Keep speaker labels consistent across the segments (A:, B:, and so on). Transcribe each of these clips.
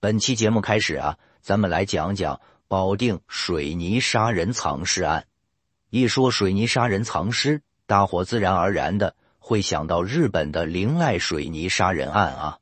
A: 本期节目开始啊，咱们来讲讲保定水泥杀人藏尸案。一说水泥杀人藏尸，大伙自然而然的会想到日本的灵濑水泥杀人案啊。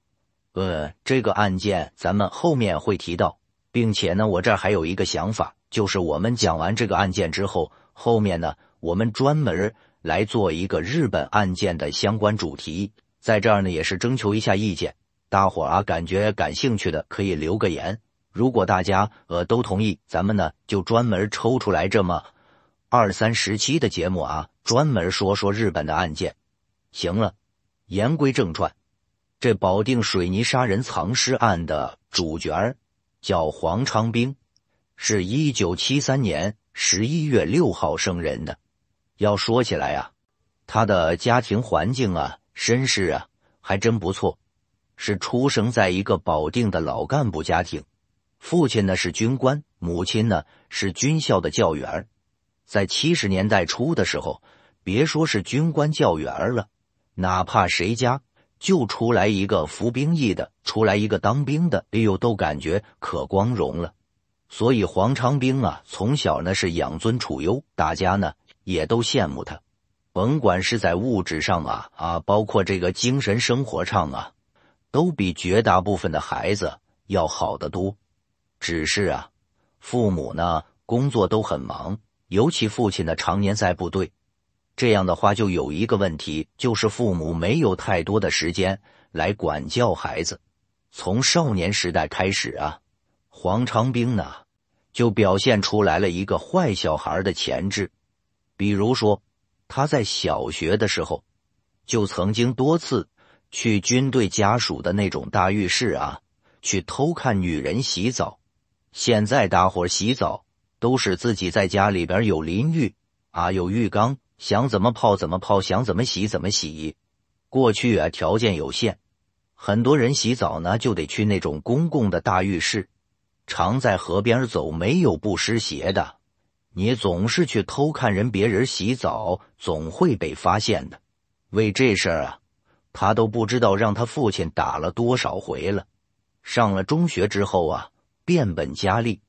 A: 呃，这个案件咱们后面会提到，并且呢，我这儿还有一个想法，就是我们讲完这个案件之后，后面呢，我们专门来做一个日本案件的相关主题。在这儿呢，也是征求一下意见，大伙啊，感觉感兴趣的可以留个言。如果大家呃都同意，咱们呢就专门抽出来这么二三十期的节目啊，专门说说日本的案件。行了，言归正传，这保定水泥杀人藏尸案的主角叫黄昌兵，是一九七三年十一月六号生人的。要说起来呀，他的家庭环境啊。身世啊，还真不错，是出生在一个保定的老干部家庭，父亲呢是军官，母亲呢是军校的教员。在七十年代初的时候，别说是军官教员了，哪怕谁家就出来一个服兵役的，出来一个当兵的，哎呦，都感觉可光荣了。所以黄昌兵啊，从小呢是养尊处优，大家呢也都羡慕他。甭管是在物质上啊啊，包括这个精神生活上啊，都比绝大部分的孩子要好得多。只是啊，父母呢工作都很忙，尤其父亲呢常年在部队，这样的话就有一个问题，就是父母没有太多的时间来管教孩子。从少年时代开始啊，黄长兵呢就表现出来了一个坏小孩的潜质，比如说。他在小学的时候，就曾经多次去军队家属的那种大浴室啊，去偷看女人洗澡。现在大伙洗澡都是自己在家里边有淋浴啊，有浴缸，想怎么泡怎么泡，想怎么洗怎么洗。过去啊，条件有限，很多人洗澡呢就得去那种公共的大浴室，常在河边走，没有不湿鞋的。你总是去偷看人别人洗澡，总会被发现的。为这事儿啊，他都不知道让他父亲打了多少回了。上了中学之后啊，变本加厉。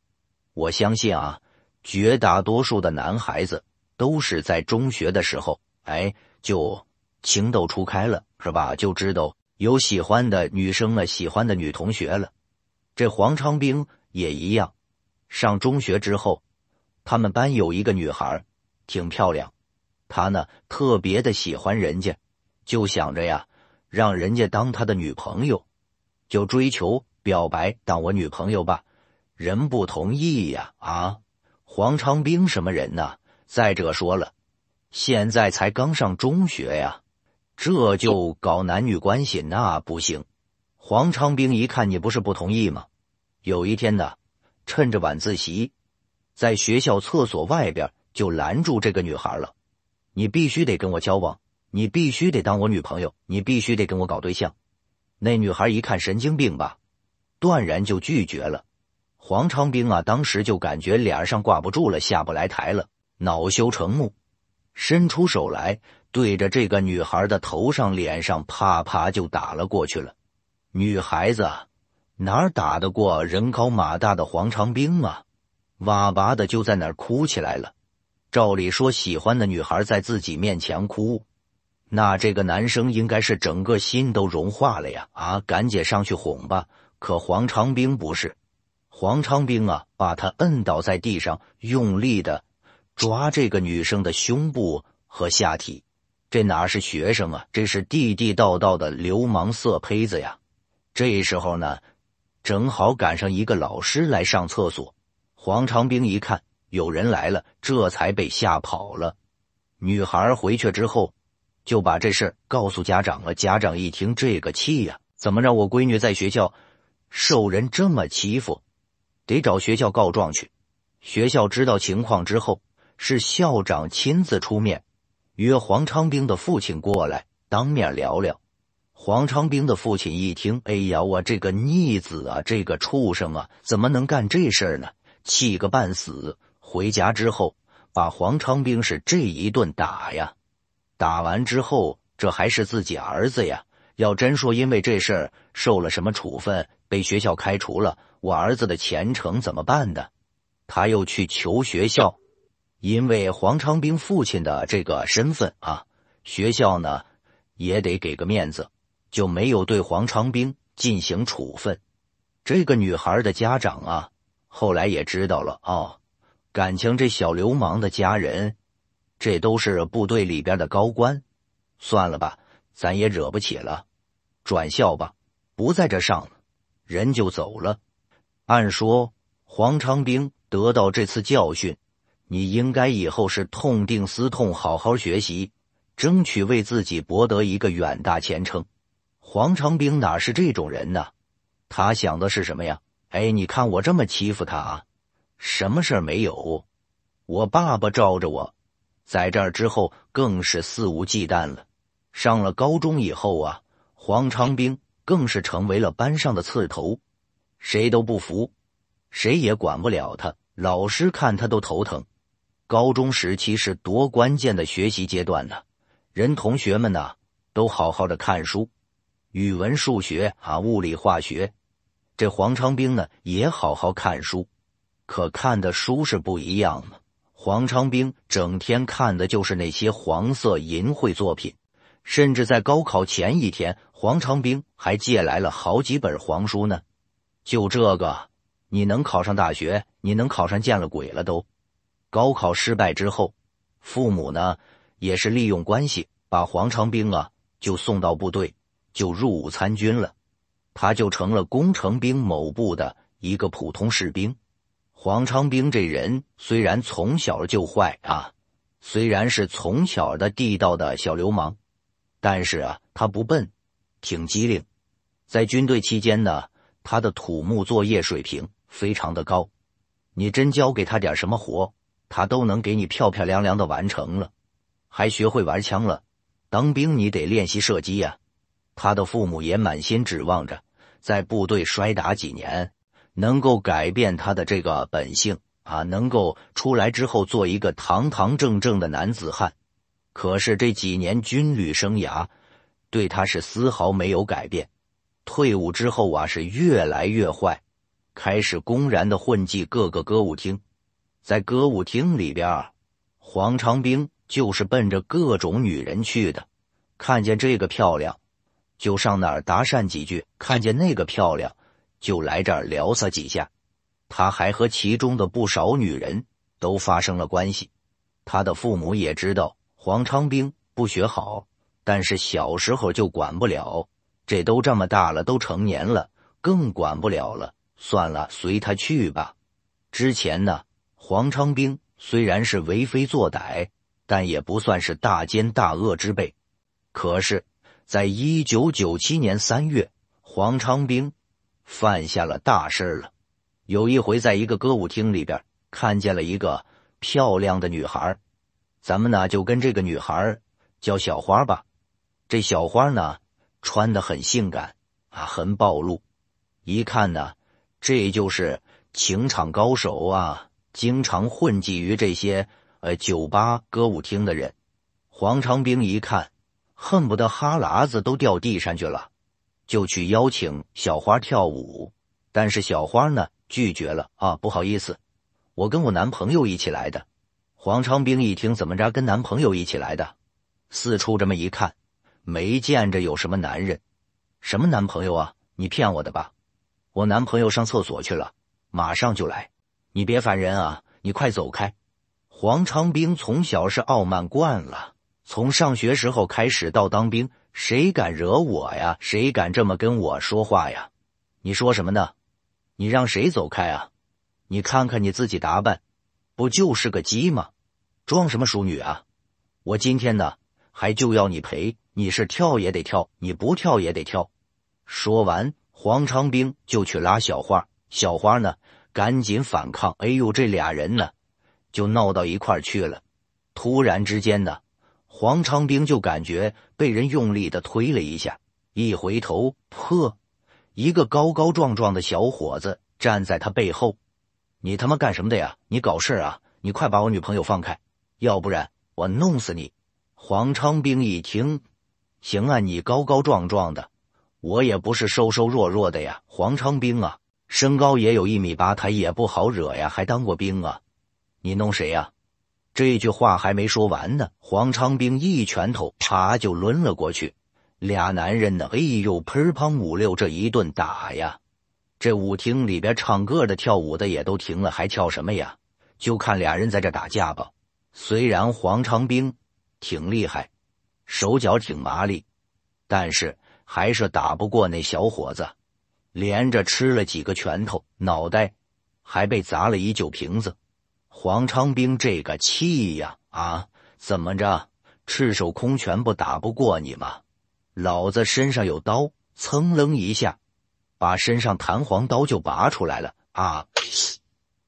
A: 我相信啊，绝大多数的男孩子都是在中学的时候，哎，就情窦初开了，是吧？就知道有喜欢的女生了，喜欢的女同学了。这黄昌兵也一样，上中学之后。他们班有一个女孩，挺漂亮，他呢特别的喜欢人家，就想着呀，让人家当他的女朋友，就追求表白，当我女朋友吧。人不同意呀，啊，黄昌兵什么人呢？再者说了，现在才刚上中学呀，这就搞男女关系那不行。黄昌兵一看你不是不同意吗？有一天呢，趁着晚自习。在学校厕所外边就拦住这个女孩了，你必须得跟我交往，你必须得当我女朋友，你必须得跟我搞对象。那女孩一看神经病吧，断然就拒绝了。黄昌兵啊，当时就感觉脸上挂不住了，下不来台了，恼羞成怒，伸出手来对着这个女孩的头上、脸上啪啪就打了过去了。女孩子哪打得过人高马大的黄昌兵啊？哇哇的就在那儿哭起来了。照理说，喜欢的女孩在自己面前哭，那这个男生应该是整个心都融化了呀！啊，赶紧上去哄吧。可黄长兵不是，黄长兵啊，把他摁倒在地上，用力的抓这个女生的胸部和下体。这哪是学生啊？这是地地道道的流氓色胚子呀！这时候呢，正好赶上一个老师来上厕所。黄长兵一看有人来了，这才被吓跑了。女孩回去之后，就把这事告诉家长了。家长一听，这个气呀，怎么让我闺女在学校受人这么欺负？得找学校告状去。学校知道情况之后，是校长亲自出面，约黄昌兵的父亲过来当面聊聊。黄昌兵的父亲一听，哎呀，我这个逆子啊，这个畜生啊，怎么能干这事儿呢？气个半死，回家之后把黄昌兵是这一顿打呀，打完之后这还是自己儿子呀。要真说因为这事儿受了什么处分，被学校开除了，我儿子的前程怎么办的？他又去求学校，因为黄长兵父亲的这个身份啊，学校呢也得给个面子，就没有对黄长兵进行处分。这个女孩的家长啊，后来也知道了哦，感情这小流氓的家人，这都是部队里边的高官，算了吧，咱也惹不起了，转校吧，不在这上了，人就走了。按说黄长兵。得到这次教训，你应该以后是痛定思痛，好好学习，争取为自己博得一个远大前程。黄长兵哪是这种人呢？他想的是什么呀？哎，你看我这么欺负他啊，什么事儿没有？我爸爸罩着我，在这儿之后更是肆无忌惮了。上了高中以后啊，黄长兵更是成为了班上的刺头，谁都不服。谁也管不了他，老师看他都头疼。高中时期是多关键的学习阶段呢，人同学们呢都好好的看书，语文、数学啊、物理、化学。这黄长兵呢也好好看书，可看的书是不一样的。黄长兵整天看的就是那些黄色淫秽作品，甚至在高考前一天，黄长兵还借来了好几本黄书呢。就这个。你能考上大学？你能考上见了鬼了都！高考失败之后，父母呢也是利用关系把黄长兵啊就送到部队，就入伍参军了。他就成了工程兵某部的一个普通士兵。黄昌兵这人虽然从小就坏啊，虽然是从小的地道的小流氓，但是啊他不笨，挺机灵。在军队期间呢，他的土木作业水平。非常的高，你真交给他点什么活，他都能给你漂漂亮亮的完成了，还学会玩枪了。当兵你得练习射击呀。他的父母也满心指望着，在部队摔打几年，能够改变他的这个本性啊，能够出来之后做一个堂堂正正的男子汉。可是这几年军旅生涯，对他是丝毫没有改变。退伍之后啊，是越来越坏。开始公然的混迹各个歌舞厅，在歌舞厅里边，黄长兵就是奔着各种女人去的。看见这个漂亮，就上那儿搭讪几句；看见那个漂亮，就来这儿撩撒几下。他还和其中的不少女人都发生了关系。他的父母也知道黄昌兵不学好，但是小时候就管不了。这都这么大了，都成年了，更管不了了。算了，随他去吧。之前呢，黄昌兵虽然是为非作歹，但也不算是大奸大恶之辈。可是，在一九九七年三月，黄昌兵犯下了大事了。有一回，在一个歌舞厅里边，看见了一个漂亮的女孩，咱们呢就跟这个女孩叫小花吧。这小花呢，穿的很性感啊，很暴露，一看呢。这就是情场高手啊，经常混迹于这些呃酒吧、歌舞厅的人。黄长兵一看，恨不得哈喇子都掉地上去了，就去邀请小花跳舞。但是小花呢拒绝了啊，不好意思，我跟我男朋友一起来的。黄昌兵一听，怎么着，跟男朋友一起来的？四处这么一看，没见着有什么男人。什么男朋友啊？你骗我的吧？我男朋友上厕所去了，马上就来。你别烦人啊！你快走开。黄昌兵从小是傲慢惯了，从上学时候开始到当兵，谁敢惹我呀？谁敢这么跟我说话呀？你说什么呢？你让谁走开啊？你看看你自己打扮，不就是个鸡吗？装什么淑女啊？我今天呢，还就要你赔。你是跳也得跳，你不跳也得跳。说完。黄长兵就去拉小花，小花呢赶紧反抗。哎呦，这俩人呢就闹到一块去了。突然之间呢，黄昌兵就感觉被人用力的推了一下，一回头，呵，一个高高壮壮的小伙子站在他背后。你他妈干什么的呀？你搞事啊！你快把我女朋友放开，要不然我弄死你！黄昌兵一听，行啊，你高高壮壮的。我也不是瘦瘦弱弱的呀，黄昌兵啊，身高也有一米八，他也不好惹呀，还当过兵啊，你弄谁呀？这句话还没说完呢，黄昌兵一拳头啪就抡了过去。俩男人呢，哎呦，砰砰五六这一顿打呀，这舞厅里边唱歌的、跳舞的也都停了，还跳什么呀？就看俩人在这打架吧。虽然黄昌兵挺厉害，手脚挺麻利，但是还是打不过那小伙子，连着吃了几个拳头，脑袋还被砸了一酒瓶子。黄昌兵这个气呀啊！怎么着，赤手空拳不打不过你吗？老子身上有刀，噌楞一下，把身上弹簧刀就拔出来了啊！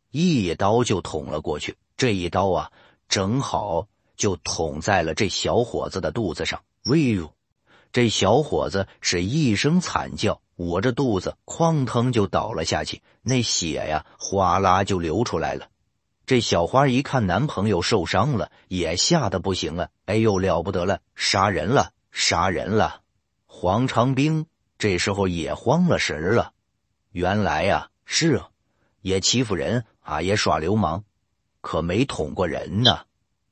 A: 一刀就捅了过去。这一刀啊，正好就捅在了这小伙子的肚子上。哎呦，这小伙子是一声惨叫，捂着肚子，哐腾就倒了下去，那血呀，哗啦就流出来了。这小花一看男朋友受伤了，也吓得不行了。哎呦，了不得了，杀人了，杀人了！黄长兵这时候也慌了神了。原来呀，是啊，也欺负人啊，也耍流氓，可没捅过人呢。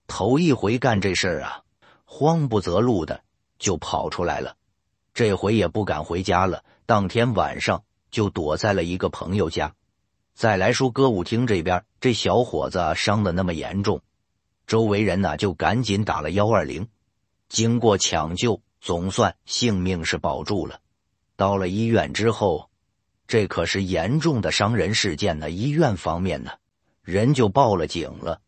A: 头一回干这事儿啊，慌不择路的就跑出来了。这回也不敢回家了，当天晚上就躲在了一个朋友家。再来说歌舞厅这边，这小伙子伤的那么严重，周围人呢就赶紧打了幺二零，经过抢救，总算性命是保住了。到了医院之后，这可是严重的伤人事件呢。医院方面呢，人就报了警了。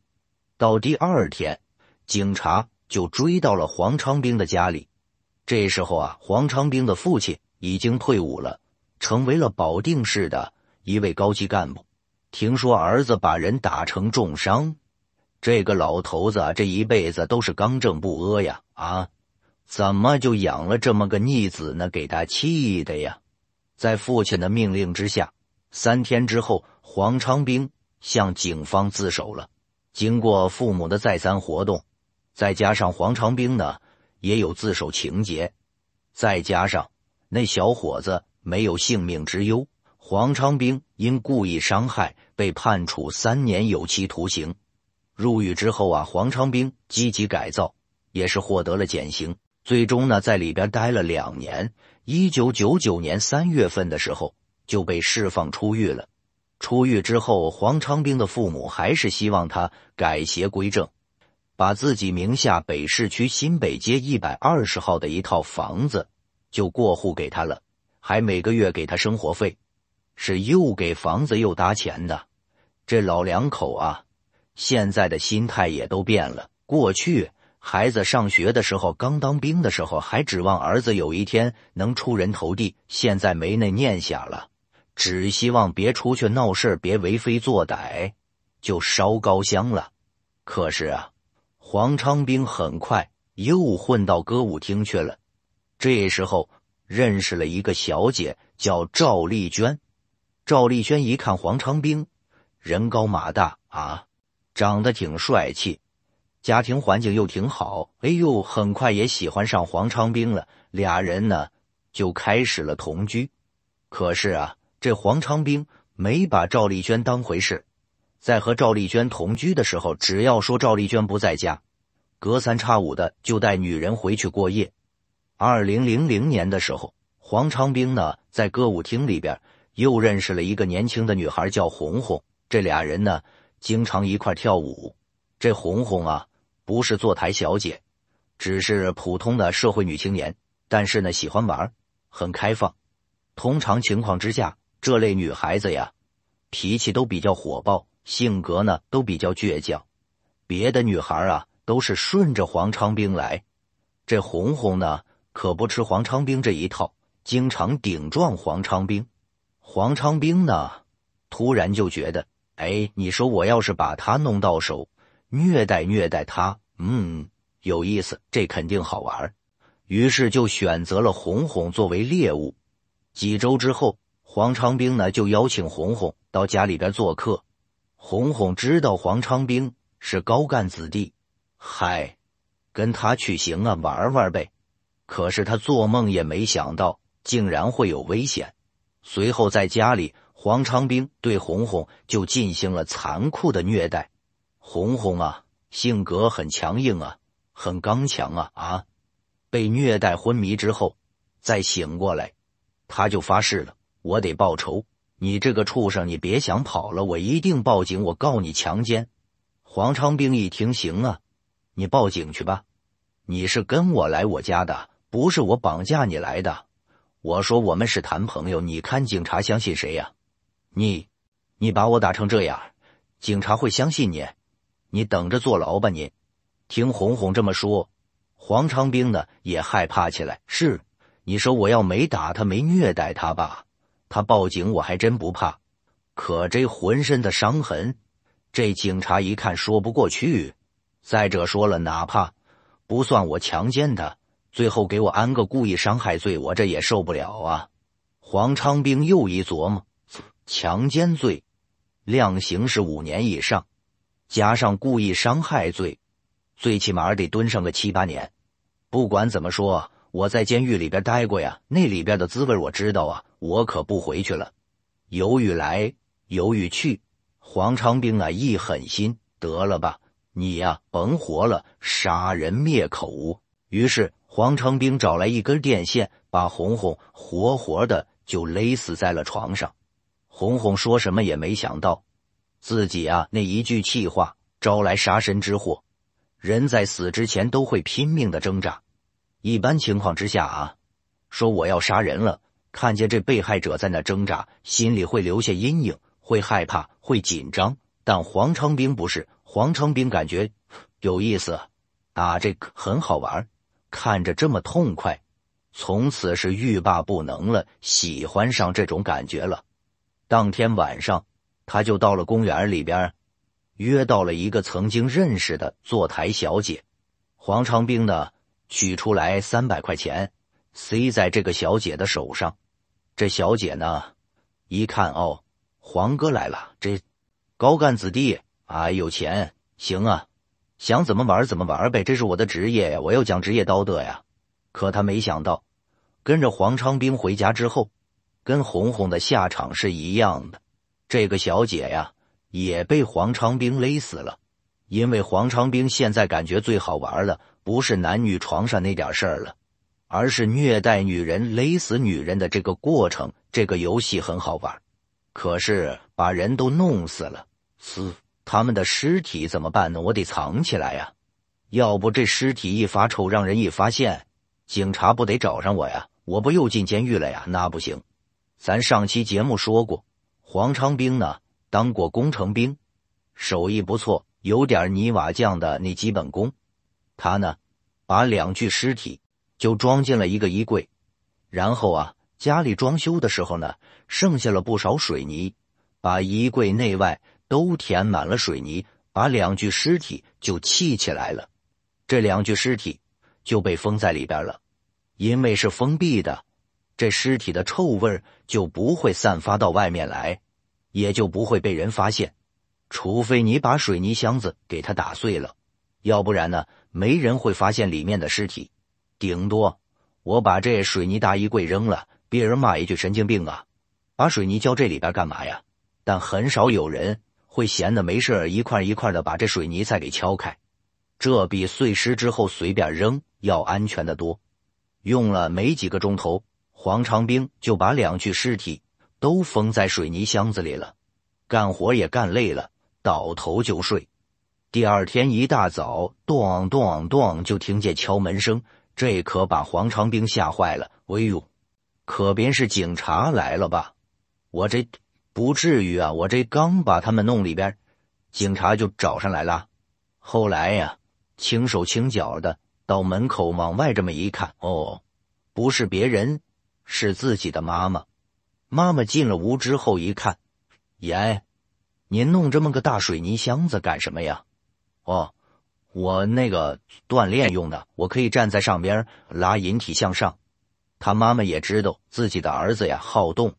A: 到第二天，警察就追到了黄昌兵的家里。这时候啊，黄昌兵的父亲已经退伍了，成为了保定市的。一位高级干部听说儿子把人打成重伤，这个老头子啊，这一辈子都是刚正不阿呀！啊，怎么就养了这么个逆子呢？给他气的呀！在父亲的命令之下，三天之后，黄昌兵向警方自首了。经过父母的再三活动，再加上黄昌兵呢也有自首情节，再加上那小伙子没有性命之忧。黄昌兵因故意伤害被判处三年有期徒刑。入狱之后啊，黄昌兵积极改造，也是获得了减刑。最终呢，在里边待了两年。一九九九年三月份的时候就被释放出狱了。出狱之后，黄昌兵的父母还是希望他改邪归正，把自己名下北市区新北街一百二十号的一套房子就过户给他了，还每个月给他生活费。是又给房子又搭钱的，这老两口啊，现在的心态也都变了。过去孩子上学的时候，刚当兵的时候，还指望儿子有一天能出人头地，现在没那念想了，只希望别出去闹事别为非作歹，就烧高香了。可是啊，黄昌兵很快又混到歌舞厅去了。这时候认识了一个小姐，叫赵丽娟。赵丽轩一看黄昌兵，人高马大啊，长得挺帅气，家庭环境又挺好。哎呦，很快也喜欢上黄昌兵了。俩人呢就开始了同居。可是啊，这黄昌兵没把赵丽娟当回事，在和赵丽娟同居的时候，只要说赵丽娟不在家，隔三差五的就带女人回去过夜。二零零零年的时候，黄昌兵呢在歌舞厅里边。又认识了一个年轻的女孩，叫红红。这俩人呢，经常一块跳舞。这红红啊，不是坐台小姐，只是普通的社会女青年。但是呢，喜欢玩，很开放。通常情况之下，这类女孩子呀，脾气都比较火爆，性格呢都比较倔强。别的女孩啊，都是顺着黄昌兵来。这红红呢，可不吃黄昌兵这一套，经常顶撞黄昌兵。黄昌兵呢，突然就觉得，哎，你说我要是把他弄到手，虐待虐待他，嗯，有意思，这肯定好玩。于是就选择了红红作为猎物。几周之后，黄昌兵呢就邀请红红到家里边做客。红红知道黄昌兵是高干子弟，嗨，跟他去行啊，玩玩呗。可是他做梦也没想到，竟然会有危险。随后在家里，黄昌兵对红红就进行了残酷的虐待。红红啊，性格很强硬啊，很刚强啊啊！被虐待昏迷之后，再醒过来，他就发誓了：我得报仇！你这个畜生，你别想跑了！我一定报警，我告你强奸！黄昌兵一听，行啊，你报警去吧。你是跟我来我家的，不是我绑架你来的。我说我们是谈朋友，你看警察相信谁呀？你，你把我打成这样，警察会相信你？你等着坐牢吧！你听红红这么说，黄昌兵呢也害怕起来。是，你说我要没打他，没虐待他吧，他报警我还真不怕。可这浑身的伤痕，这警察一看说不过去。再者说了，哪怕不算我强奸他，最后给我安个故意伤害罪，我这也受不了啊！黄昌兵又一琢磨，强奸罪，量刑是五年以上。加上故意伤害罪，最起码得蹲上个七八年。不管怎么说，我在监狱里边待过呀，那里边的滋味我知道啊，我可不回去了。犹豫来，犹豫去，黄昌兵啊一狠心，得了吧，你呀甭活了，杀人灭口。于是黄昌兵找来一根电线，把红红活活的就勒死在了床上。红红说什么也没想到。自己啊，那一句气话招来杀身之祸。人在死之前都会拼命的挣扎。一般情况之下啊，说我要杀人了，看见这被害者在那挣扎，心里会留下阴影，会害怕，会紧张。但黄昌兵不是，黄昌兵感觉有意思，啊这个很好玩，看着这么痛快，从此是欲罢不能了，喜欢上这种感觉了。当天晚上。他就到了公园里边，约到了一个曾经认识的坐台小姐。黄长兵呢，取出来三百块钱，塞在这个小姐的手上。这小姐呢，一看哦，黄哥来了，这高干子弟啊，有钱，行啊，想怎么玩怎么玩呗，这是我的职业呀，我要讲职业道德呀。可他没想到，跟着黄昌兵回家之后，跟红红的下场是一样的。这个小姐呀，也被黄昌兵勒死了，因为黄昌兵现在感觉最好玩的，不是男女床上那点事儿了，而是虐待女人、勒死女人的这个过程。这个游戏很好玩，可是把人都弄死了，死他们的尸体怎么办呢？我得藏起来呀，要不这尸体一发臭，让人一发现，警察不得找上我呀？我不又进监狱了呀？那不行，咱上期节目说过。黄昌兵呢，当过工程兵，手艺不错，有点泥瓦匠的那基本功。他呢，把两具尸体就装进了一个衣柜，然后啊，家里装修的时候呢，剩下了不少水泥，把衣柜内外都填满了水泥，把两具尸体就砌起来了。这两具尸体就被封在里边了，因为是封闭的。这尸体的臭味就不会散发到外面来，也就不会被人发现，除非你把水泥箱子给它打碎了，要不然呢，没人会发现里面的尸体。顶多我把这水泥大衣柜扔了，别人骂一句神经病啊，把水泥浇这里边干嘛呀？但很少有人会闲的没事一块一块的把这水泥再给敲开，这比碎尸之后随便扔要安全的多。用了没几个钟头。黄长兵就把两具尸体都封在水泥箱子里了，干活也干累了，倒头就睡。第二天一大早，咚咚咚就听见敲门声，这可把黄长兵吓坏了。哎呦，可别是警察来了吧？我这不至于啊！我这刚把他们弄里边，警察就找上来了。后来呀，轻手轻脚的到门口往外这么一看，哦，不是别人。是自己的妈妈。妈妈进了屋之后一看，爷，您弄这么个大水泥箱子干什么呀？哦，我那个锻炼用的，我可以站在上边拉引体向上。他妈妈也知道自己的儿子呀好动，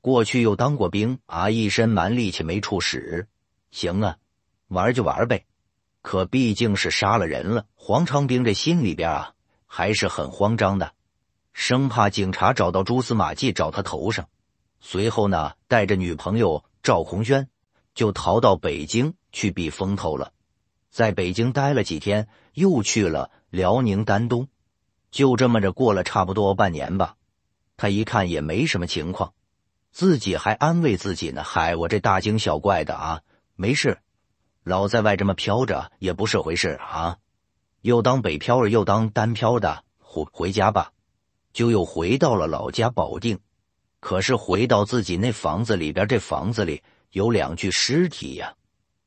A: 过去又当过兵啊，一身蛮力气没处使。行啊，玩就玩呗。可毕竟是杀了人了，黄长兵这心里边啊还是很慌张的。生怕警察找到蛛丝马迹找他头上。随后呢，带着女朋友赵红娟，就逃到北京去避风头了。在北京待了几天，又去了辽宁丹东，就这么着过了差不多半年吧。他一看也没什么情况，自己还安慰自己呢：“嗨，我这大惊小怪的啊，没事，老在外这么飘着也不是回事啊。又当北漂儿，又当单漂的，回回家吧。”就又回到了老家保定。可是回到自己那房子里边，这房子里有两具尸体呀。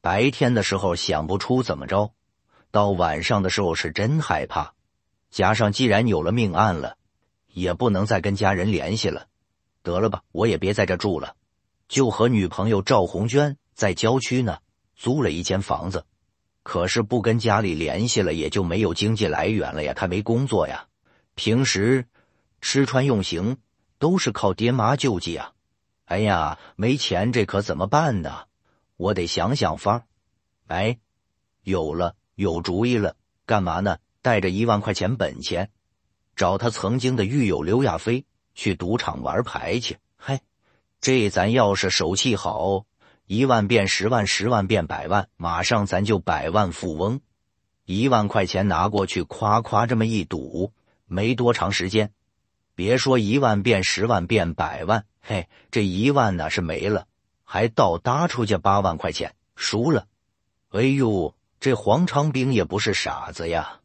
A: 白天的时候想不出怎么着，到晚上的时候是真害怕。加上既然有了命案了，也不能再跟家人联系了。得了吧，我也别在这住了，就和女朋友赵红娟在郊区呢租了一间房子。可是不跟家里联系了，也就没有经济来源了呀。他没工作呀，平时吃穿用行都是靠爹妈救济啊。哎呀，没钱这可怎么办呢？我得想想法哎，有了，有主意了，干嘛呢？带着一万块钱本钱，找他曾经的狱友刘亚飞去赌场玩牌去。嘿，这咱要是手气好，一万变十万，十万变百万，马上咱就百万富翁。一万块钱拿过去，夸夸这么一赌，没多长时间，别说一万变十万变百万，嘿，这一万呢是没了。还倒搭出去八万块钱，输了。哎呦，这黄长兵也不是傻子呀，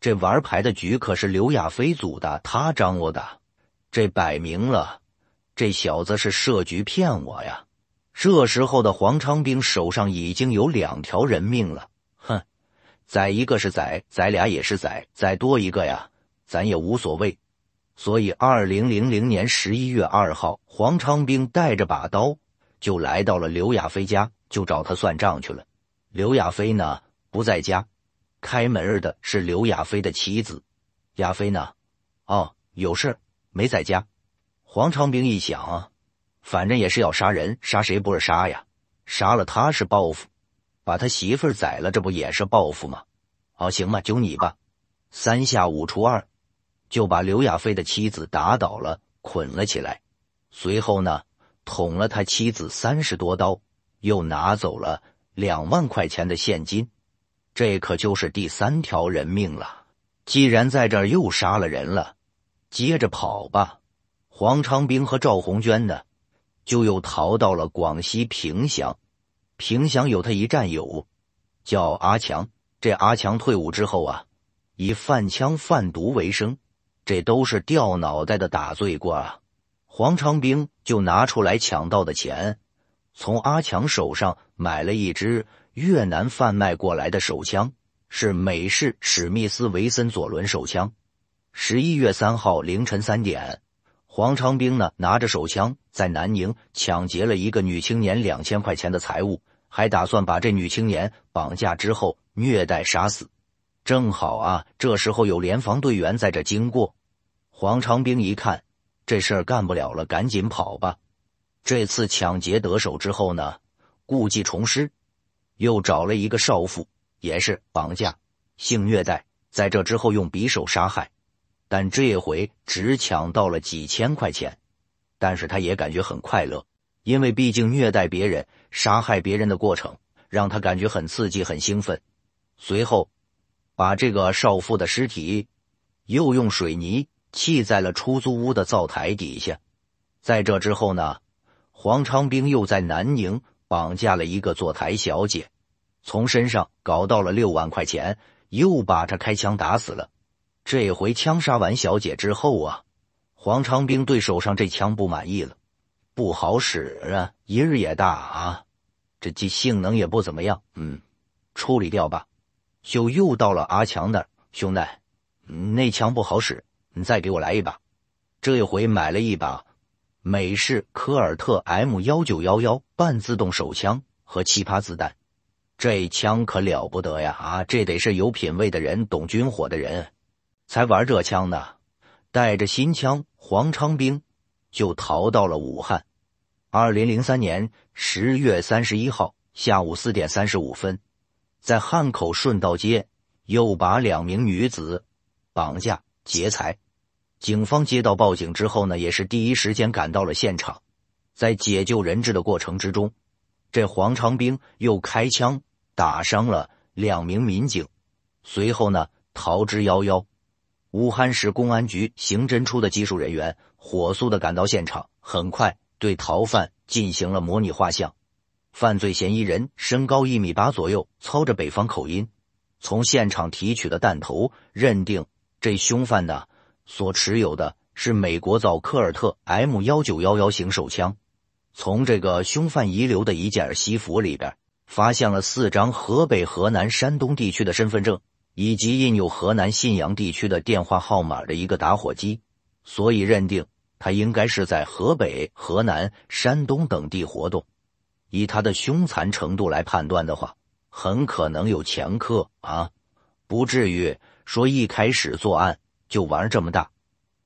A: 这玩牌的局可是刘亚飞组的，他掌握的，这摆明了，这小子是设局骗我呀。这时候的黄昌兵手上已经有两条人命了，哼，宰一个是宰，宰俩也是宰，宰多一个呀，咱也无所谓。所以，二零零零年十一月二号，黄昌兵带着把刀。就来到了刘亚飞家，就找他算账去了。刘亚飞呢不在家，开门的是刘亚飞的妻子。亚飞呢，哦，有事没在家。黄长兵一想啊，反正也是要杀人，杀谁不是杀呀？杀了他是报复，把他媳妇宰了，这不也是报复吗？哦，行吧，就你吧。三下五除二，就把刘亚飞的妻子打倒了，捆了起来。随后呢？捅了他妻子三十多刀，又拿走了两万块钱的现金，这可就是第三条人命了。既然在这儿又杀了人了，接着跑吧。黄长兵和赵红娟呢，就又逃到了广西萍乡。萍乡有他一战友，叫阿强。这阿强退伍之后啊，以贩枪贩毒为生，这都是掉脑袋的大罪过啊。黄长兵就拿出来抢到的钱，从阿强手上买了一支越南贩卖过来的手枪，是美式史密斯维森左轮手枪。十一月三号凌晨三点，黄长兵呢拿着手枪在南宁抢劫了一个女青年两千块钱的财物，还打算把这女青年绑架之后虐待杀死。正好啊，这时候有联防队员在这经过，黄长兵一看。这事儿干不了了，赶紧跑吧！这次抢劫得手之后呢，故技重施，又找了一个少妇，也是绑架、性虐待，在这之后用匕首杀害，但这回只抢到了几千块钱，但是他也感觉很快乐，因为毕竟虐待别人、杀害别人的过程让他感觉很刺激、很兴奋。随后，把这个少妇的尸体又用水泥。砌在了出租屋的灶台底下。在这之后呢，黄长兵又在南宁绑架了一个坐台小姐，从身上搞到了六万块钱，又把他开枪打死了。这回枪杀完小姐之后啊，黄长兵对手上这枪不满意了，不好使啊，音儿也大啊，这机性能也不怎么样。嗯，处理掉吧。就又到了阿强那儿，兄弟，那枪不好使。你再给我来一把，这回买了一把美式科尔特 M 幺九幺幺半自动手枪和奇葩子弹，这枪可了不得呀！啊，这得是有品位的人、懂军火的人才玩这枪呢。带着新枪，黄昌兵就逃到了武汉。二零零三年十月三十一号下午四点三十五分，在汉口顺道街又把两名女子绑架。劫财，警方接到报警之后呢，也是第一时间赶到了现场。在解救人质的过程之中，这黄昌兵又开枪打伤了两名民警，随后呢逃之夭夭。武汉市公安局刑侦处的技术人员火速的赶到现场，很快对逃犯进行了模拟画像。犯罪嫌疑人身高一米八左右，操着北方口音。从现场提取的弹头认定，这凶犯呢所持有的是美国造科尔特 M 幺九幺幺型手枪。从这个凶犯遗留的一件西服里边，发现了四张河北、河南、山东地区的身份证，以及印有河南信阳地区的电话号码的一个打火机，所以认定他应该是在河北、河南、山东等地活动。以他的凶残程度来判断的话，很可能有前科啊，不至于说一开始作案就玩这么大。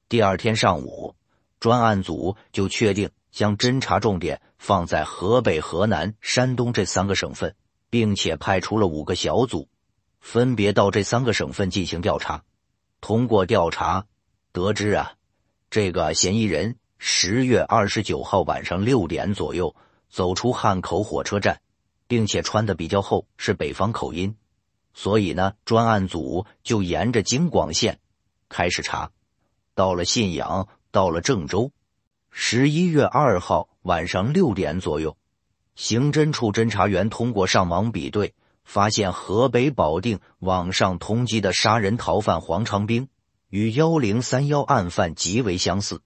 A: 第二天上午，专案组就确定。将侦查重点放在河北、河南、山东这三个省份，并且派出了五个小组，分别到这三个省份进行调查。通过调查得知啊，这个嫌疑人十月二十九号晚上六点左右走出汉口火车站，并且穿的比较厚，是北方口音。所以呢，专案组就沿着京广线开始查，到了信阳，到了郑州。十一月二号晚上六点左右，刑侦处侦查员通过上网比对，发现河北保定网上通缉的杀人逃犯黄长兵与幺零三幺案犯极为相似。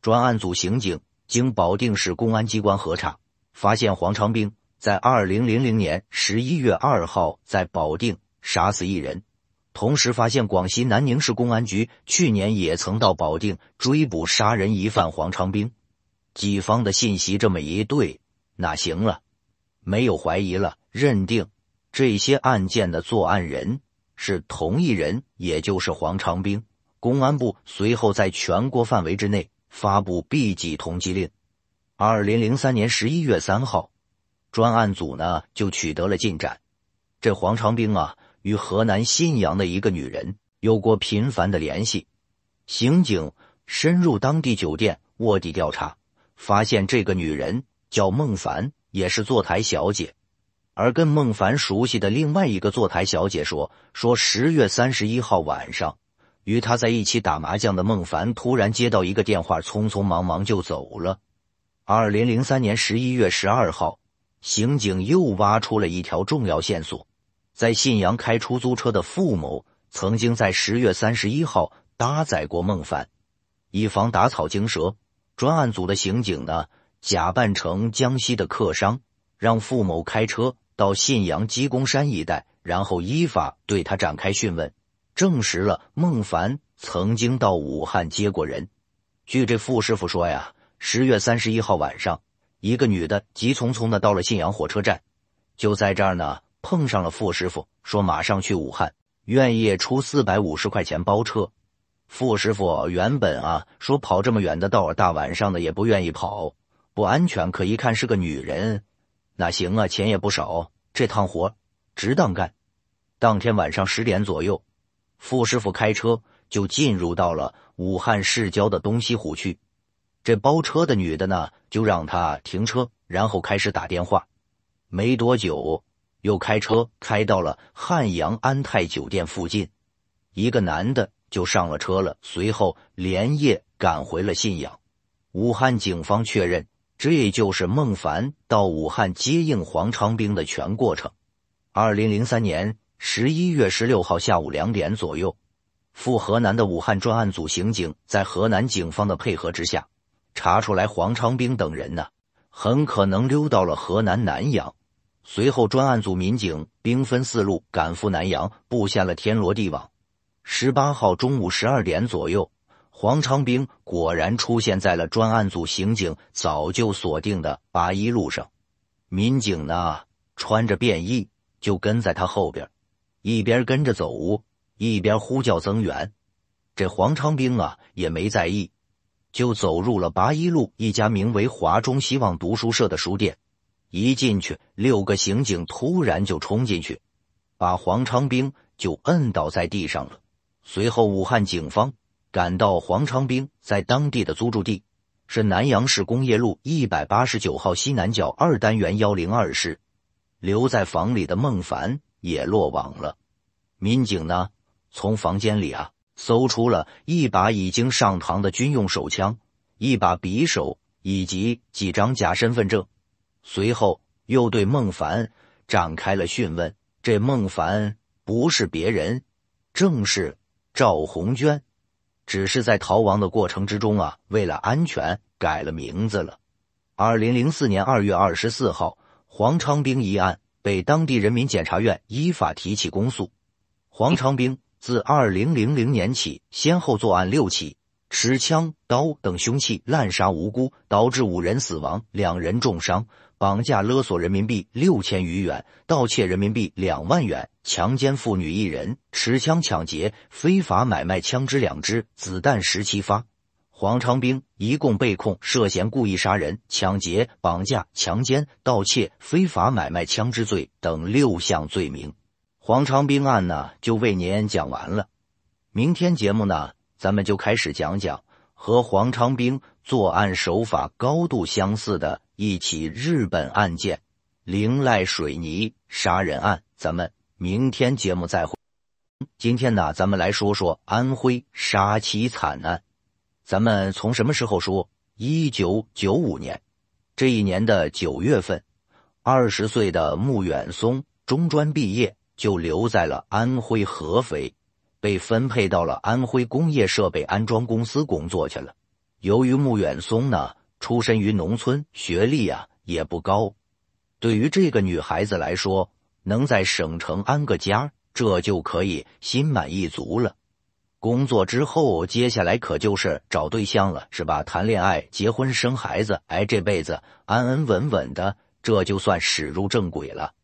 A: 专案组刑警经保定市公安机关核查，发现黄长兵在二零零零年十一月二号在保定杀死一人。同时发现，广西南宁市公安局去年也曾到保定追捕杀人疑犯黄长兵。几方的信息这么一对，那行了，没有怀疑了，认定这些案件的作案人是同一人，也就是黄长兵。公安部随后在全国范围之内发布 B 级通缉令。二零零三年十一月三号，专案组呢就取得了进展。这黄长兵啊。与河南信阳的一个女人有过频繁的联系，刑警深入当地酒店卧底调查，发现这个女人叫孟凡，也是坐台小姐。而跟孟凡熟悉的另外一个坐台小姐说，说十月三十一号晚上，与他在一起打麻将的孟凡突然接到一个电话，匆匆忙忙就走了。二零零三年十一月十二号，刑警又挖出了一条重要线索。在信阳开出租车的付某，曾经在十月三十一号搭载过孟凡，以防打草惊蛇，专案组的刑警呢，假扮成江西的客商，让付某开车到信阳鸡公山一带，然后依法对他展开讯问，证实了孟凡曾经到武汉接过人。据这傅师傅说呀，十月三十一号晚上，一个女的急匆匆的到了信阳火车站，就在这儿呢。碰上了傅师傅，说马上去武汉，愿意出四百五十块钱包车。傅师傅原本啊说跑这么远的道，大晚上的也不愿意跑，不安全。可一看是个女人，那行啊，钱也不少，这趟活值当干。当天晚上十点左右，傅师傅开车就进入到了武汉市郊的东西湖区。这包车的女的呢，就让他停车，然后开始打电话。没多久。又开车开到了汉阳安泰酒店附近，一个男的就上了车了，随后连夜赶回了信阳。武汉警方确认，这就是孟凡到武汉接应黄昌兵的全过程。二零零三年十一月十六号下午两点左右，赴河南的武汉专案组刑警在河南警方的配合之下，查出来黄昌兵等人呢，很可能溜到了河南南阳。随后，专案组民警兵分四路赶赴南阳，布下了天罗地网。十八号中午十二点左右，黄昌兵果然出现在了专案组刑警早就锁定的八一路上。民警呢，穿着便衣就跟在他后边，一边跟着走，一边呼叫增援。这黄昌兵啊，也没在意，就走入了八一路一家名为华中希望读书社的书店。一进去，六个刑警突然就冲进去，把黄昌兵就摁倒在地上了。随后，武汉警方赶到黄昌兵在当地的租住地，是南阳市工业路一百八十九号西南角二单元幺零二室。留在房里的孟凡也落网了。民警呢，从房间里啊搜出了一把已经上膛的军用手枪、一把匕首以及几张假身份证。随后又对孟凡展开了讯问。这孟凡不是别人，正是赵红娟，只是在逃亡的过程之中啊，为了安全改了名字了。二零零四年二月二十四号。黄昌兵一案被当地人民检察院依法提起公诉。黄昌兵自二零零零年起，先后作案六起，持枪、刀等凶器滥杀无辜，导致五人死亡，两人重伤，绑架勒索人民币六千余元，盗窃人民币两万元，强奸妇女一人，持枪抢劫，非法买卖枪支两支，子弹十七发。黄昌兵一共被控涉嫌故意杀人、抢劫、绑架、强奸、盗窃、非法买卖枪支罪等六项罪名。黄昌兵案呢，就为您讲完了。明天节目呢，咱们就开始讲讲和黄昌兵作案手法高度相似的一起日本案件——灵濑水泥杀人案。咱们明天节目再会。今天呢，咱们来说说安徽杀妻惨案。咱们从什么时候说？一九九五年，这一年的九月份，二十岁的穆远松中专毕业，就留在了安徽合肥，被分配到了安徽工业设备安装公司工作去了。由于穆远松呢出身于农村，学历啊也不高，对于这个女孩子来说，能在省城安个家，这就可以心满意足了。工作之后，接下来可就是找对象了，是吧？谈恋爱、结婚、生孩子，哎，这辈子安安稳稳的，这就算驶入正轨了。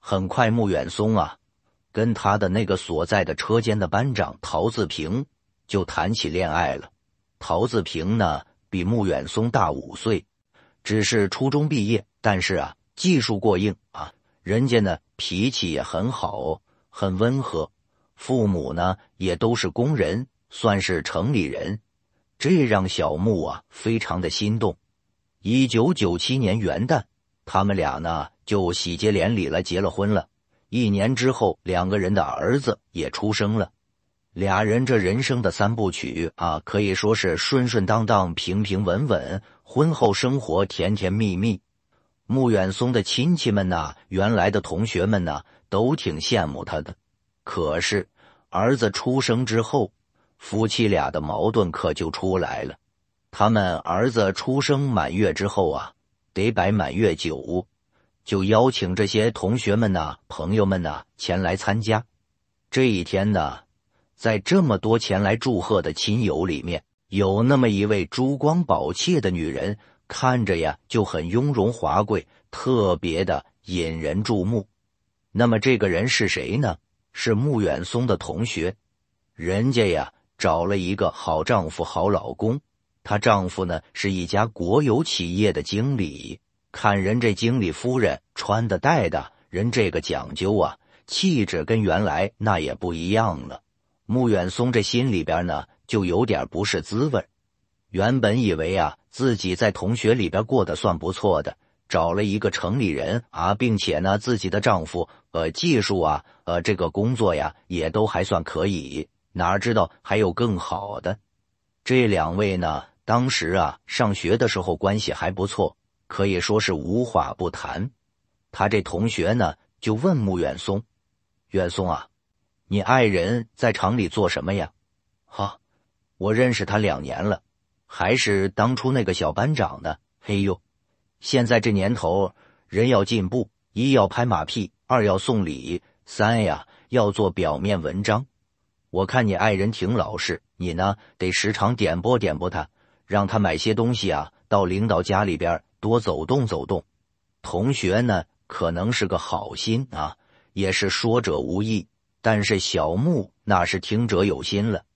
A: 很快，穆远松啊，跟他的那个所在的车间的班长陶自平就谈起恋爱了。陶自平呢，比穆远松大五岁，只是初中毕业，但是啊，技术过硬啊，人家呢脾气也很好，很温和。父母呢也都是工人，算是城里人，这让小木啊非常的心动。一九九七年元旦，他们俩呢就喜结连理了，结了婚了。一年之后，两个人的儿子也出生了。俩人这人生的三部曲啊，可以说是顺顺当当、平平稳稳，婚后生活甜甜蜜蜜。穆远松的亲戚们呐，原来的同学们呐，都挺羡慕他的。可是，儿子出生之后，夫妻俩的矛盾可就出来了。他们儿子出生满月之后啊，得摆满月酒，就邀请这些同学们呐、朋友们呐前来参加。这一天呢，在这么多前来祝贺的亲友里面，有那么一位珠光宝气的女人，看着呀就很雍容华贵，特别的引人注目。那么这个人是谁呢？是穆远松的同学，人家呀找了一个好丈夫、好老公。她丈夫呢是一家国有企业的经理，看人这经理夫人穿的戴的，人这个讲究啊，气质跟原来那也不一样了。穆远松这心里边呢就有点不是滋味原本以为啊自己在同学里边过得算不错的。找了一个城里人啊，并且呢，自己的丈夫呃，技术啊，呃，这个工作呀，也都还算可以。哪知道还有更好的？这两位呢，当时啊，上学的时候关系还不错，可以说是无话不谈。他这同学呢，就问穆远松：“远松啊，你爱人在厂里做什么呀？”“哈，我认识他两年了，还是当初那个小班长呢。”“嘿呦。”现在这年头，人要进步，一要拍马屁，二要送礼，三呀要做表面文章。我看你爱人挺老实，你呢得时常点拨点拨他，让他买些东西啊，到领导家里边多走动走动。同学呢可能是个好心啊，也是说者无意，但是小木那是听者有心了。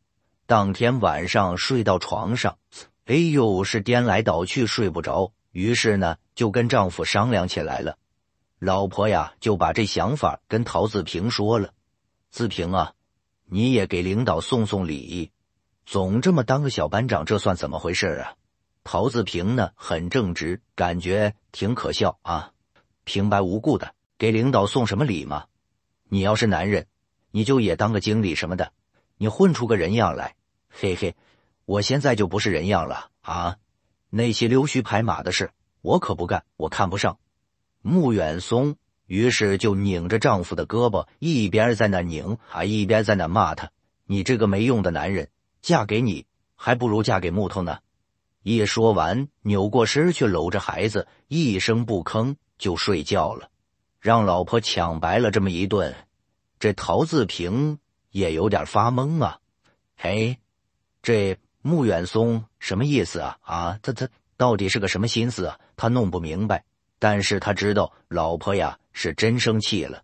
A: 当天晚上睡到床上，哎呦，是颠来倒去睡不着。于是呢，就跟丈夫商量起来了。老婆呀，就把这想法跟陶自平说了。自平啊，你也给领导送送礼，总这么当个小班长，这算怎么回事啊？陶子平呢，很正直，感觉挺可笑啊。平白无故的给领导送什么礼吗？你要是男人，你就也当个经理什么的，你混出个人样来。嘿嘿，我现在就不是人样了啊！那些溜须拍马的事，我可不干，我看不上。穆远松于是就拧着丈夫的胳膊，一边在那拧，还一边在那骂他：“你这个没用的男人，嫁给你还不如嫁给木头呢。”一说完，扭过身去搂着孩子，一声不吭就睡觉了，让老婆抢白了这么一顿。这陶自平也有点发懵啊！嘿，这穆远松什么意思啊？啊，他他到底是个什么心思啊？他弄不明白。但是他知道老婆呀是真生气了。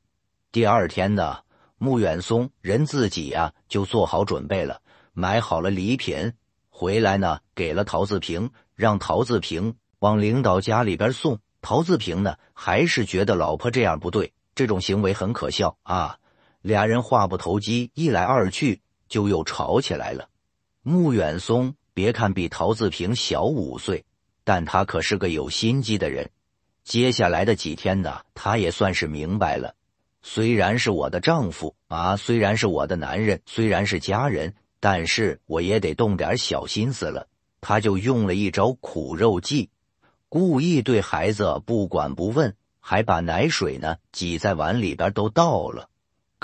A: 第二天呢，穆远松人自己呀就做好准备了，买好了礼品。回来呢，给了陶自平，让陶自平往领导家里边送。陶自平呢，还是觉得老婆这样不对，这种行为很可笑啊。俩人话不投机，一来二去就又吵起来了。穆远松别看比陶自平小五岁，但他可是个有心机的人。接下来的几天呢，他也算是明白了，虽然是我的丈夫啊，虽然是我的男人，虽然是家人。但是我也得动点小心思了，他就用了一招苦肉计，故意对孩子不管不问，还把奶水呢挤在碗里边都倒了。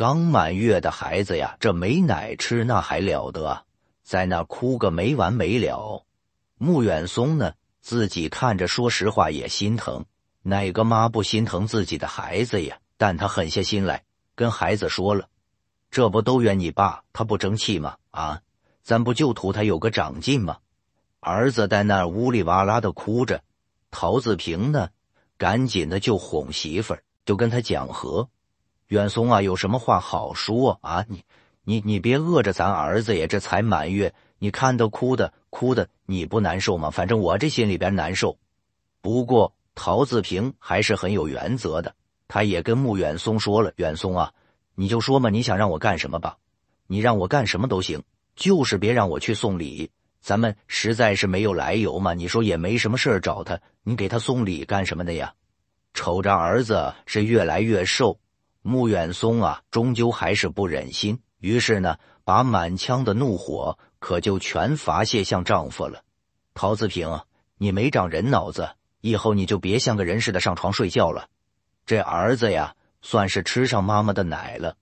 A: 刚满月的孩子呀，这没奶吃那还了得，在那哭个没完没了。穆远松呢自己看着，说实话也心疼，哪个妈不心疼自己的孩子呀？但他狠下心来跟孩子说了。这不都怨你爸，他不争气吗？啊，咱不就图他有个长进吗？儿子在那呜里哇啦的哭着，陶子平呢，赶紧的就哄媳妇儿，就跟他讲和。远松啊，有什么话好说啊？你你你别饿着咱儿子呀，这才满月，你看他哭的哭的，你不难受吗？反正我这心里边难受。不过陶子平还是很有原则的，他也跟穆远松说了，远松啊。你就说嘛，你想让我干什么吧？你让我干什么都行，就是别让我去送礼。咱们实在是没有来由嘛。你说也没什么事找他，你给他送礼干什么的呀？瞅着儿子是越来越瘦，穆远松啊，终究还是不忍心，于是呢，把满腔的怒火可就全发泄向丈夫了。陶子平，你没长人脑子，以后你就别像个人似的上床睡觉了。这儿子呀。算是吃上妈妈的奶了，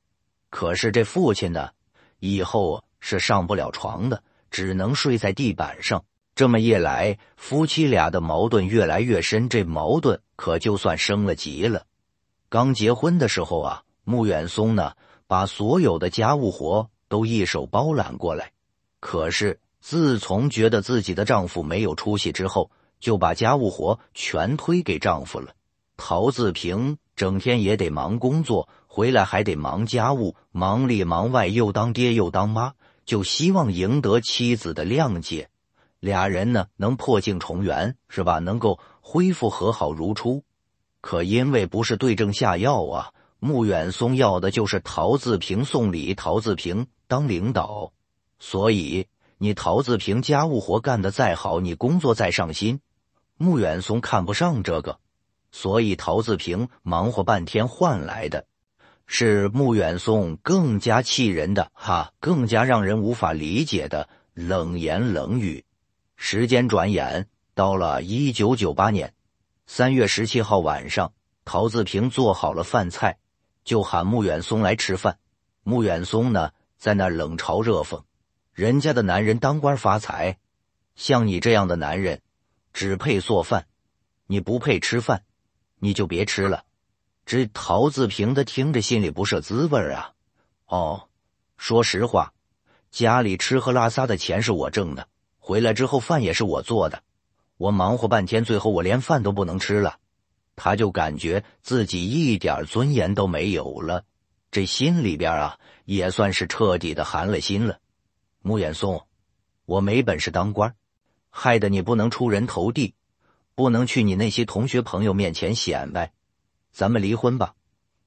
A: 可是这父亲呢，以后是上不了床的，只能睡在地板上。这么一来，夫妻俩的矛盾越来越深，这矛盾可就算升了级了。刚结婚的时候啊，穆远松呢，把所有的家务活都一手包揽过来。可是自从觉得自己的丈夫没有出息之后，就把家务活全推给丈夫了。陶自平。整天也得忙工作，回来还得忙家务，忙里忙外，又当爹又当妈，就希望赢得妻子的谅解，俩人呢能破镜重圆，是吧？能够恢复和好如初。可因为不是对症下药啊，穆远松要的就是陶自平送礼，陶自平当领导，所以你陶自平家务活干得再好，你工作再上心，穆远松看不上这个。所以陶自平忙活半天换来的，是穆远松更加气人的哈，更加让人无法理解的冷言冷语。时间转眼到了一九九八年三月十七号晚上，陶自平做好了饭菜，就喊穆远松来吃饭。穆远松呢，在那冷嘲热讽：“人家的男人当官发财，像你这样的男人，只配做饭，你不配吃饭。”你就别吃了，这陶自平的听着心里不是滋味啊！哦，说实话，家里吃喝拉撒的钱是我挣的，回来之后饭也是我做的，我忙活半天，最后我连饭都不能吃了，他就感觉自己一点尊严都没有了，这心里边啊也算是彻底的寒了心了。穆远松，我没本事当官，害得你不能出人头地。不能去你那些同学朋友面前显摆，咱们离婚吧。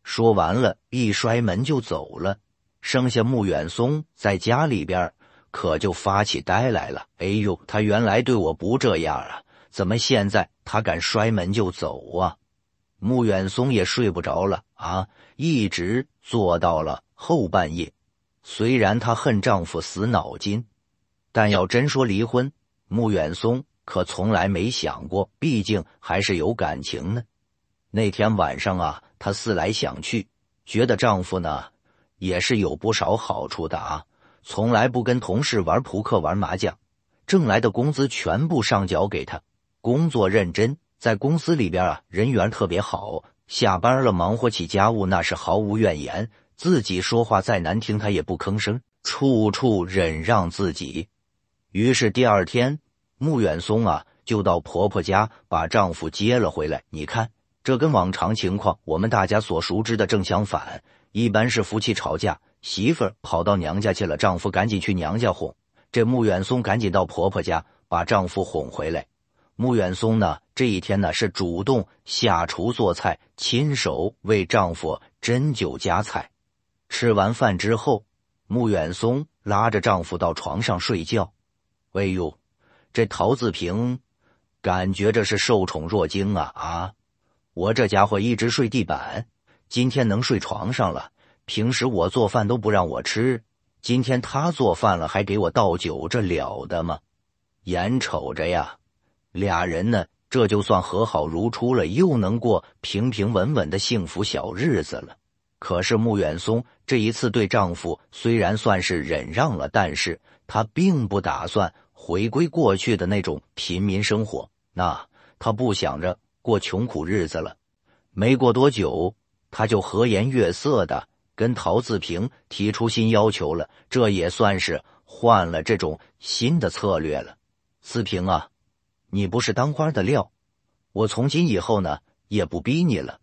A: 说完了，一摔门就走了，剩下穆远松在家里边可就发起呆来了。哎呦，他原来对我不这样啊，怎么现在他敢摔门就走啊？穆远松也睡不着了啊，一直坐到了后半夜。虽然她恨丈夫死脑筋，但要真说离婚，穆远松可从来没想过，毕竟还是有感情呢。那天晚上啊，她思来想去，觉得丈夫呢也是有不少好处的啊，从来不跟同事玩扑克、玩麻将，挣来的工资全部上缴给他，工作认真。在公司里边啊，人缘特别好。下班了，忙活起家务，那是毫无怨言。自己说话再难听，他也不吭声，处处忍让自己。于是第二天，穆远松啊，就到婆婆家把丈夫接了回来。你看，这跟往常情况，我们大家所熟知的正相反。一般是夫妻吵架，媳妇儿跑到娘家去了，丈夫赶紧去娘家哄。这穆远松赶紧到婆婆家把丈夫哄回来。穆远松呢，这一天呢是主动下厨做菜，亲手为丈夫斟酒夹菜。吃完饭之后，穆远松拉着丈夫到床上睡觉。哎呦，这陶自平感觉这是受宠若惊啊啊！我这家伙一直睡地板，今天能睡床上了。平时我做饭都不让我吃，今天他做饭了还给我倒酒，这了得吗？眼瞅着呀。俩人呢，这就算和好如初了，又能过平平稳稳的幸福小日子了。可是穆远松这一次对丈夫虽然算是忍让了，但是她并不打算回归过去的那种平民生活。那她不想着过穷苦日子了。没过多久，她就和颜悦色的跟陶自平提出新要求了。这也算是换了这种新的策略了。自平啊。你不是当官的料，我从今以后呢也不逼你了，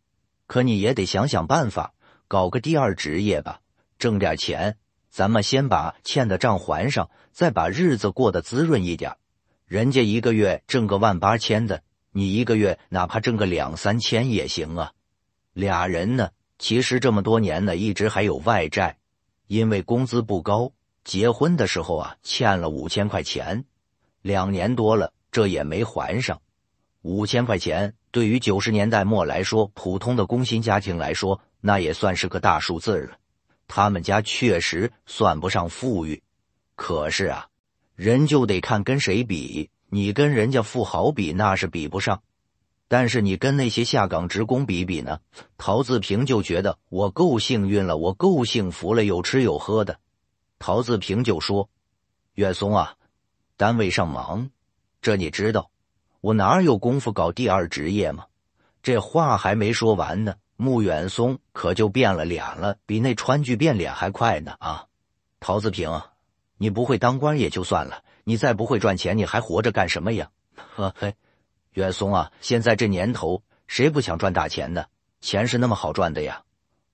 A: 可你也得想想办法，搞个第二职业吧，挣点钱，咱们先把欠的账还上，再把日子过得滋润一点。人家一个月挣个万八千的，你一个月哪怕挣个两三千也行啊。俩人呢，其实这么多年呢，一直还有外债，因为工资不高，结婚的时候啊欠了五千块钱，两年多了。这也没还上，五千块钱对于九十年代末来说，普通的工薪家庭来说，那也算是个大数字了。他们家确实算不上富裕，可是啊，人就得看跟谁比。你跟人家富豪比，那是比不上；但是你跟那些下岗职工比比呢？陶自平就觉得我够幸运了，我够幸福了，有吃有喝的。陶自平就说：“远松啊，单位上忙。”这你知道，我哪有功夫搞第二职业吗？这话还没说完呢，穆远松可就变了脸了，比那川剧变脸还快呢！啊，陶自平，你不会当官也就算了，你再不会赚钱，你还活着干什么呀？呵 嘿，远松啊，现在这年头，谁不想赚大钱呢？钱是那么好赚的呀！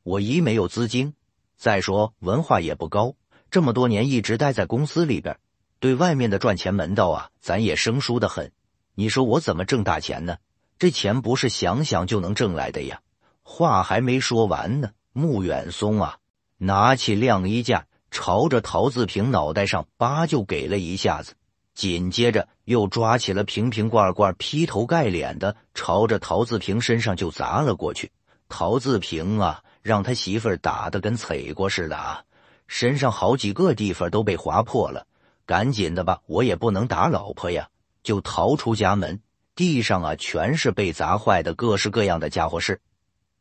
A: 我一没有资金，再说文化也不高，这么多年一直待在公司里边。对外面的赚钱门道啊，咱也生疏的很。你说我怎么挣大钱呢？这钱不是想想就能挣来的呀！话还没说完呢，穆远松啊，拿起晾衣架，朝着陶自平脑袋上叭就给了一下子，紧接着又抓起了瓶瓶罐罐，劈头盖脸的朝着陶自平身上就砸了过去。陶自平啊，让他媳妇儿打的跟踩过似的啊，身上好几个地方都被划破了。赶紧的吧，我也不能打老婆呀！就逃出家门，地上啊全是被砸坏的各式各样的家伙事。